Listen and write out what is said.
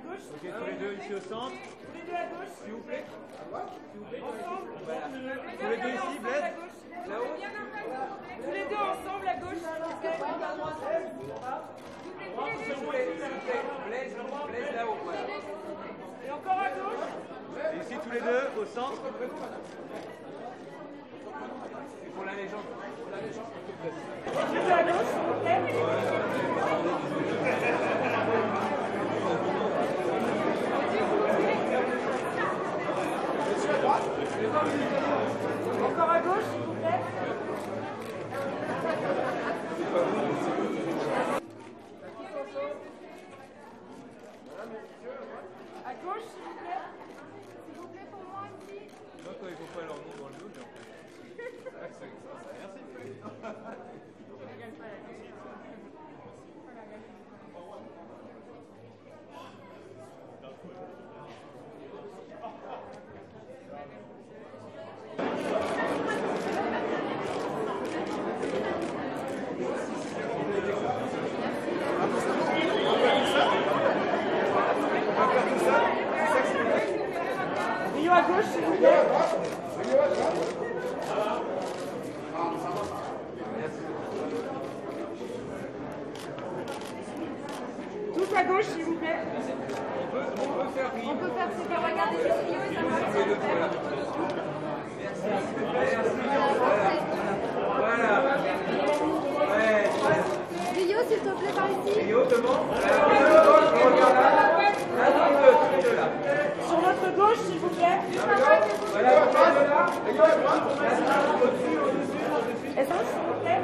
gauche. Ok, tous les deux ici au centre. Tous les deux à gauche. S'il vous plaît. Ensemble. Tous les deux ici, Blaise. Là-haut. Tous les deux ensemble à gauche. Blaise, Blaise là-haut. Et encore à gauche. Et ici tous les deux au centre. Et pour la légende. Pour la légende. Tous les deux à gauche, s'il vous plaît. Encore à gauche, s'il vous plaît. À gauche, s'il vous plaît. À gauche, s'il vous plaît. Tous à gauche, s'il vous plaît. On peut faire ce que regarder juste Rio et ça va. Voilà. Ouais. Rio, s'il te plaît, par ici. Rio, devant. s'il vous plaît. Et s'il vous plaît?